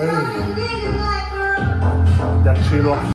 Hey. That chill.